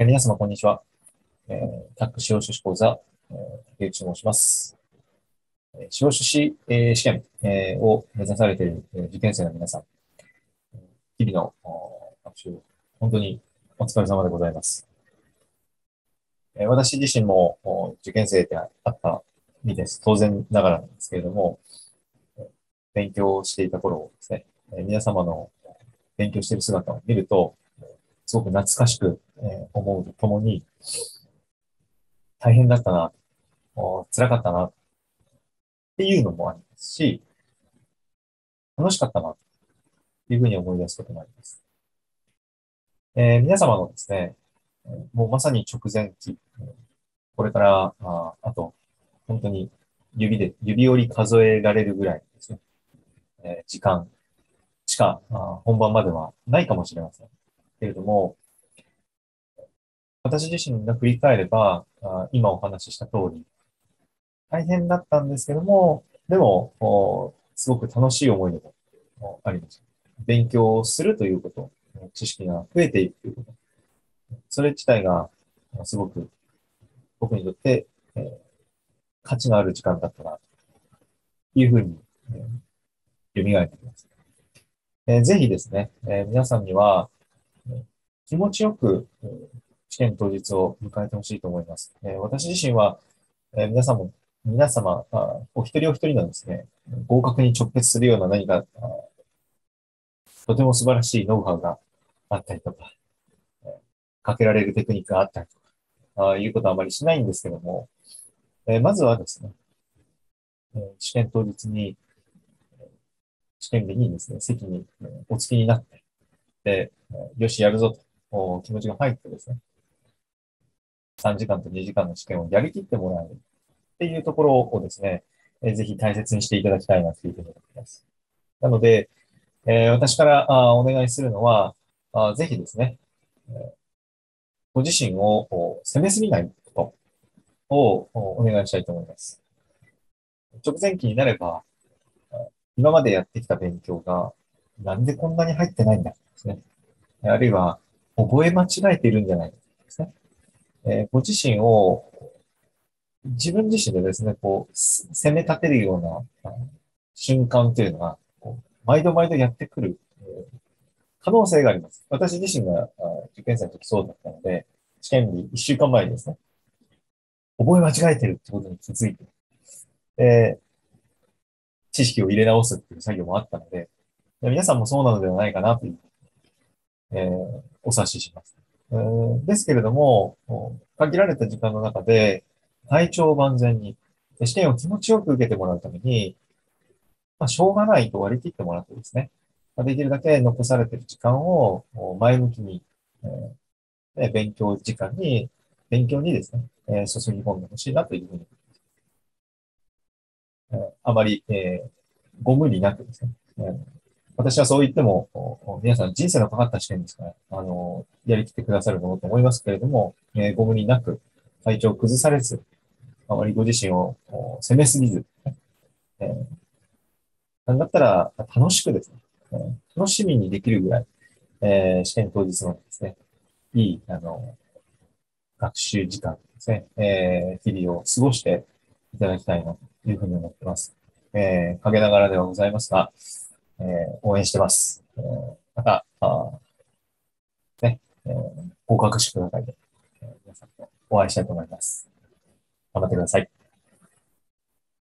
えー皆様、こんにちは。えー、タック司法書士講座、えー、竹内と申します。えー司法書士、えー試験、えーを目指されている、えー受験生の皆さん、日々の学習、本当にお疲れ様でございます。えー私自身もお受験生であった身です。当然ながらなんですけれども、勉強していた頃ですね、えー皆様の勉強している姿を見ると、すごく懐かしく、思うとともに、大変だったな、辛かったな、っていうのもありますし、楽しかったな、っていうふうに思い出すこともあります。えー皆様のですね、もうまさに直前期、これから、ああと、本当に指で、指折り数えられるぐらいですね、えー時間しか本番まではないかもしれません。けれども、私自身が振り返れば、あ今お話しした通り、大変だったんですけども、でも、すごく楽しい思い出もありました。勉強するということ、知識が増えていくということ、それ自体がすごく僕にとって、えー価値のある時間だったな、というふうに、えー、蘇ってきます。えーぜひですね、えー皆さんには、気持ちよく、試験当日を迎えてほしいと思います。えー私自身は、えー皆さんも、皆様、あお一人お一人のですね、合格に直結するような何か、とても素晴らしいノウハウがあったりとか、えーかけられるテクニックがあったりとか、あいうことはあまりしないんですけども、えまずはですね、え試験当日に、試験日にですね、席にお付きになって、で、よし、やるぞと気持ちが入ってですね、3時間と2時間の試験をやりきってもらえるっていうところをですね、えーぜひ大切にしていただきたいなというふうに思います。なので、えー私からあお願いするのは、あぜひですね、えーご自身を責めすぎないことをお願いしたいと思います。直前期になれば、今までやってきた勉強がなんでこんなに入ってないんだですね。あるいは、覚え間違えているんじゃないかですね。えーご自身を、自分自身でですね、こう、す責め立てるような瞬間というのは、こう毎度毎度やってくる、可能性があります。私自身が受験生の時そうだったので、試験日1週間前にですね、覚え間違えてるってことに気づいて、えー知識を入れ直すっていう作業もあったので、皆さんもそうなのではないかなという、えーお察しします。ですけれども、限られた時間の中で、体調を万全に、試験を気持ちよく受けてもらうために、まあ、しょうがないと割り切ってもらってですね、できるだけ残されている時間を前向きに、えー勉強時間に、勉強にですね、えー注ぎ込んでほしいなというふうに、えーあまり、えーご無理なくですね、えー私はそう言っても、皆さん人生のかかった試験ですから、あの、やりきってくださるものと思いますけれども、えーご無理なく、体調を崩されず、あまりご自身を責めすぎず、えーなんだったら楽しくですね、えー楽しみにできるぐらい、えー試験当日のですね、いい、あの、学習時間ですね、えー日々を過ごしていただきたいなというふうに思ってます。えー陰ながらではございますが、えー応援してます。えーまた、あね、えー合格してくださいで、え皆さんとお会いしたいと思います。頑張ってください。